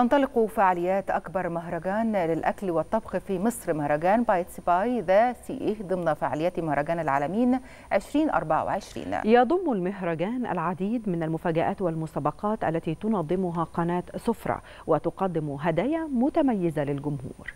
تنطلق فعاليات أكبر مهرجان للأكل والطبخ في مصر. مهرجان Bites by the Sea ضمن فعاليات مهرجان العلمين 2024 يضم المهرجان العديد من المفاجآت والمسابقات التي تنظمها قناة سفرة وتقدم هدايا متميزة للجمهور.